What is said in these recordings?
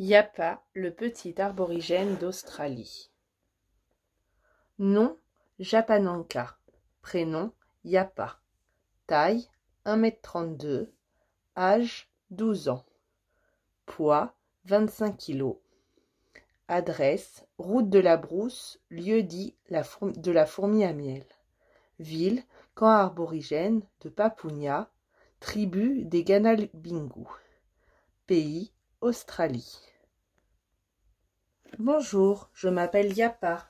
Yapa, le petit aborigène d'Australie. Nom Japananka. Prénom Yapa. Taille 1m32. Âge 12 ans. Poids 25 kg. Adresse Route de la Brousse, lieu dit de la fourmi à miel. Ville Camp aborigène de Papounia, tribu des Ganalbingu. Pays Australie. Bonjour, je m'appelle Yapa.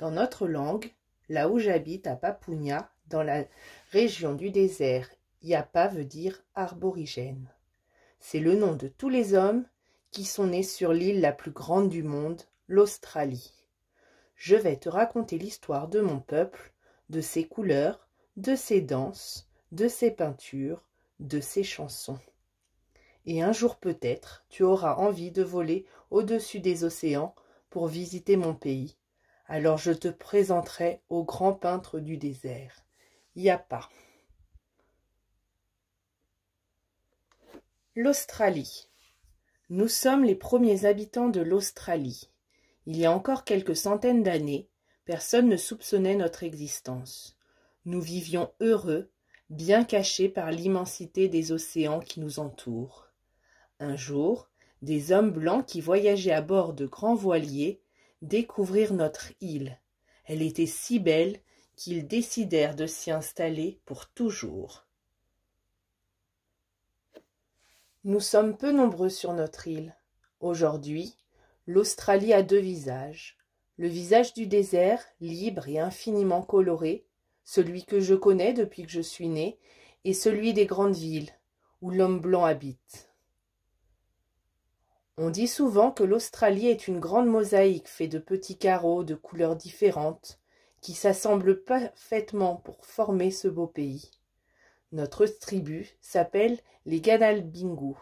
Dans notre langue, là où j'habite à Papounia, dans la région du désert, Yapa veut dire arborigène. C'est le nom de tous les hommes qui sont nés sur l'île la plus grande du monde, l'Australie. Je vais te raconter l'histoire de mon peuple, de ses couleurs, de ses danses, de ses peintures, de ses chansons et un jour peut-être tu auras envie de voler au-dessus des océans pour visiter mon pays. Alors je te présenterai au grand peintre du désert, Yapa. L'Australie. Nous sommes les premiers habitants de l'Australie. Il y a encore quelques centaines d'années, personne ne soupçonnait notre existence. Nous vivions heureux, bien cachés par l'immensité des océans qui nous entourent. Un jour, des hommes blancs qui voyageaient à bord de grands voiliers découvrirent notre île. Elle était si belle qu'ils décidèrent de s'y installer pour toujours. Nous sommes peu nombreux sur notre île. Aujourd'hui, l'Australie a deux visages. Le visage du désert, libre et infiniment coloré, celui que je connais depuis que je suis né, et celui des grandes villes, où l'homme blanc habite. On dit souvent que l'Australie est une grande mosaïque faite de petits carreaux de couleurs différentes, qui s'assemblent parfaitement pour former ce beau pays. Notre tribu s'appelle les Ganalbingu.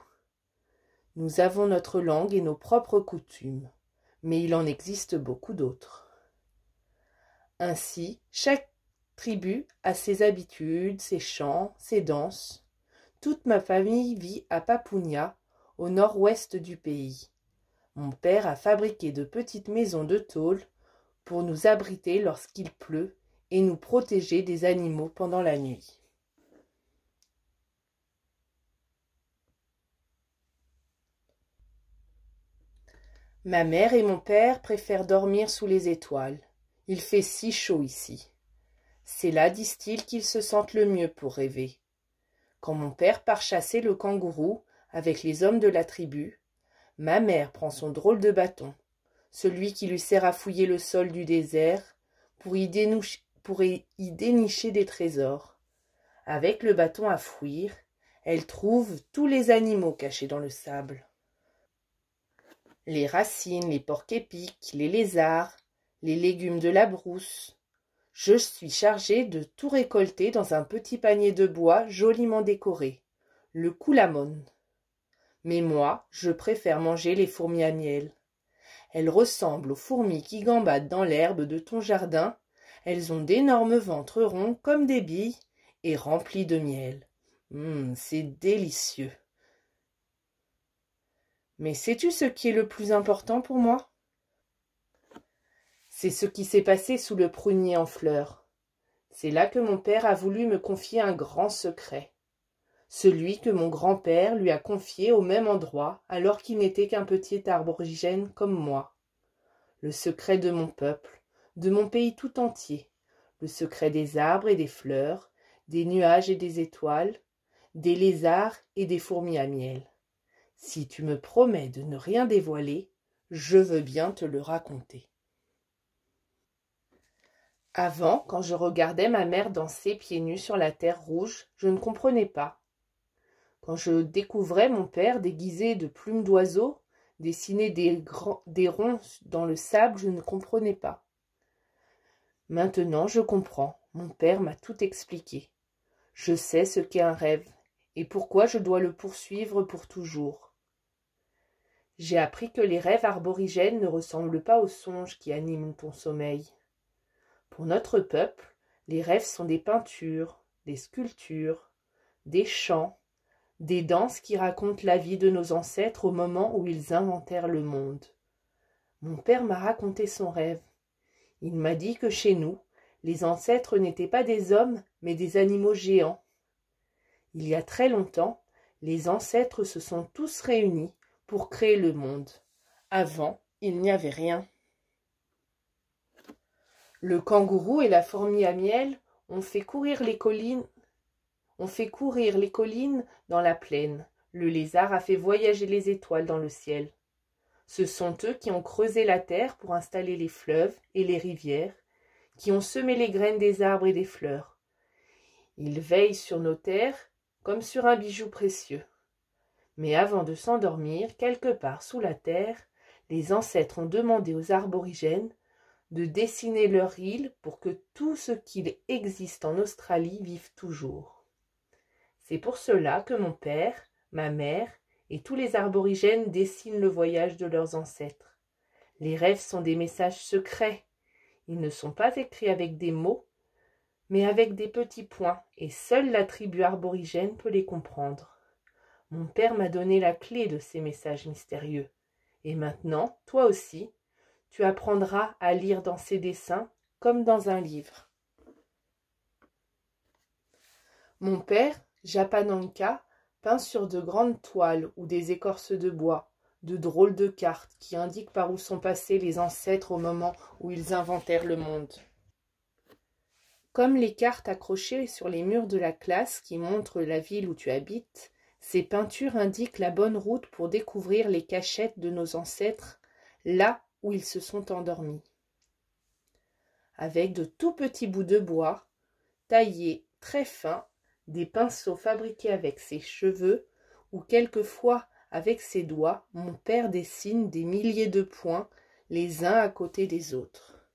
Nous avons notre langue et nos propres coutumes, mais il en existe beaucoup d'autres. Ainsi, chaque tribu a ses habitudes, ses chants, ses danses. Toute ma famille vit à Papounia, au nord-ouest du pays. Mon père a fabriqué de petites maisons de tôle pour nous abriter lorsqu'il pleut et nous protéger des animaux pendant la nuit. Ma mère et mon père préfèrent dormir sous les étoiles. Il fait si chaud ici. C'est là, disent-ils, qu'ils se sentent le mieux pour rêver. Quand mon père part chasser le kangourou, avec les hommes de la tribu, ma mère prend son drôle de bâton, celui qui lui sert à fouiller le sol du désert, pour y, dénicher des trésors. Avec le bâton à fouir, elle trouve tous les animaux cachés dans le sable. Les racines, les porcs-épics, les lézards, les légumes de la brousse. Je suis chargée de tout récolter dans un petit panier de bois joliment décoré, le coulamone. Mais moi, je préfère manger les fourmis à miel. Elles ressemblent aux fourmis qui gambadent dans l'herbe de ton jardin. Elles ont d'énormes ventres ronds comme des billes et remplis de miel. Hum, c'est délicieux. Mais sais-tu ce qui est le plus important pour moi? C'est ce qui s'est passé sous le prunier en fleurs. C'est là que mon père a voulu me confier un grand secret celui que mon grand-père lui a confié au même endroit alors qu'il n'était qu'un petit aborigène comme moi. Le secret de mon peuple, de mon pays tout entier, le secret des arbres et des fleurs, des nuages et des étoiles, des lézards et des fourmis à miel. Si tu me promets de ne rien dévoiler, je veux bien te le raconter. Avant, quand je regardais ma mère danser pieds nus sur la terre rouge, je ne comprenais pas. Quand je découvrais mon père déguisé de plumes d'oiseaux, dessiner des, ronds dans le sable, je ne comprenais pas. Maintenant je comprends. Mon père m'a tout expliqué. Je sais ce qu'est un rêve et pourquoi je dois le poursuivre pour toujours. J'ai appris que les rêves arborigènes ne ressemblent pas aux songes qui animent ton sommeil. Pour notre peuple, les rêves sont des peintures, des sculptures, des chants, des danses qui racontent la vie de nos ancêtres au moment où ils inventèrent le monde. Mon père m'a raconté son rêve. Il m'a dit que chez nous, les ancêtres n'étaient pas des hommes, mais des animaux géants. Il y a très longtemps, les ancêtres se sont tous réunis pour créer le monde. Avant, il n'y avait rien. Le kangourou et la fourmi à miel ont fait courir les collines ont fait courir les collines dans la plaine. Le lézard a fait voyager les étoiles dans le ciel. Ce sont eux qui ont creusé la terre pour installer les fleuves et les rivières, qui ont semé les graines des arbres et des fleurs. Ils veillent sur nos terres comme sur un bijou précieux. Mais avant de s'endormir, quelque part sous la terre, les ancêtres ont demandé aux arborigènes de dessiner leur île pour que tout ce qu'il existe en Australie vive toujours. C'est pour cela que mon père, ma mère et tous les arborigènes dessinent le voyage de leurs ancêtres. Les rêves sont des messages secrets. Ils ne sont pas écrits avec des mots, mais avec des petits points, et seule la tribu arborigène peut les comprendre. Mon père m'a donné la clé de ces messages mystérieux. Et maintenant, toi aussi, tu apprendras à lire dans ces dessins comme dans un livre. Mon père, Japananka, peint sur de grandes toiles ou des écorces de bois, de drôles de cartes qui indiquent par où sont passés les ancêtres au moment où ils inventèrent le monde. Comme les cartes accrochées sur les murs de la classe qui montrent la ville où tu habites, ces peintures indiquent la bonne route pour découvrir les cachettes de nos ancêtres, là où ils se sont endormis. Avec de tout petits bouts de bois, taillés très fins, des pinceaux fabriqués avec ses cheveux ou quelquefois avec ses doigts, mon père dessine des milliers de points les uns à côté des autres.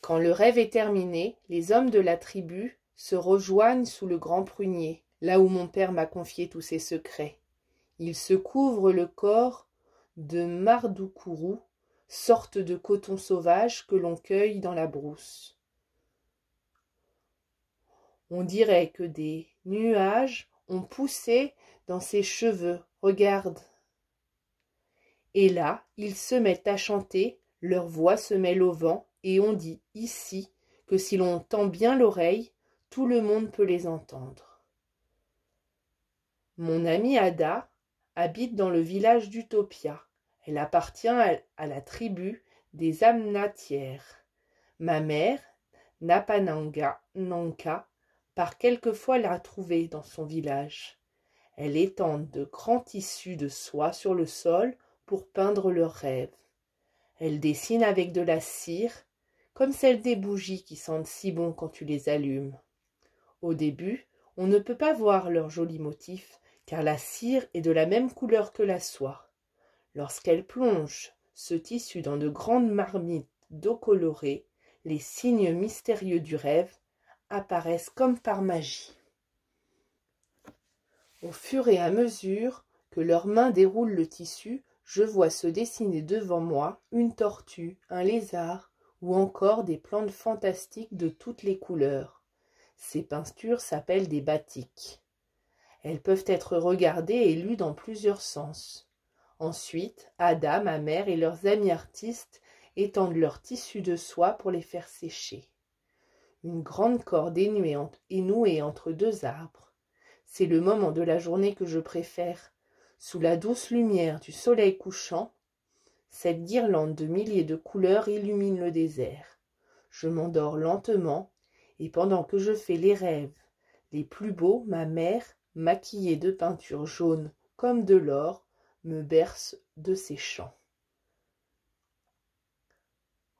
Quand le rêve est terminé, les hommes de la tribu se rejoignent sous le grand prunier, là où mon père m'a confié tous ses secrets. Ils se couvrent le corps de mardoukourou, sorte de coton sauvage que l'on cueille dans la brousse. On dirait que des nuages ont poussé dans ses cheveux. Regarde. Et là, ils se mettent à chanter, leur voix se mêle au vent, et on dit ici que si l'on tend bien l'oreille, tout le monde peut les entendre. Mon amie Ada habite dans le village d'Utopia. Elle appartient à la tribu des Amnatières. Ma mère, Napananga Nanka, part quelquefois la trouver dans son village. Elle étend de grands tissus de soie sur le sol pour peindre leurs rêves. Elle dessine avec de la cire, comme celle des bougies qui sentent si bon quand tu les allumes. Au début, on ne peut pas voir leurs jolis motifs, car la cire est de la même couleur que la soie. Lorsqu'elle plonge ce tissu dans de grandes marmites d'eau colorée, les signes mystérieux du rêve apparaissent comme par magie. Au fur et à mesure que leurs mains déroulent le tissu, je vois se dessiner devant moi une tortue, un lézard ou encore des plantes fantastiques de toutes les couleurs. Ces peintures s'appellent des batiks. Elles peuvent être regardées et lues dans plusieurs sens. Ensuite, Ada, ma mère et leurs amis artistes étendent leurs tissus de soie pour les faire sécher. Une grande corde est nouée entre deux arbres. C'est le moment de la journée que je préfère. Sous la douce lumière du soleil couchant, cette guirlande de milliers de couleurs illumine le désert. Je m'endors lentement, et pendant que je fais les rêves les plus beaux, ma mère, maquillée de peinture jaune comme de l'or, me berce de ses chants.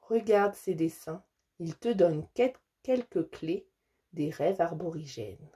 Regarde ces dessins, ils te donnent quelques clés des rêves arborigènes.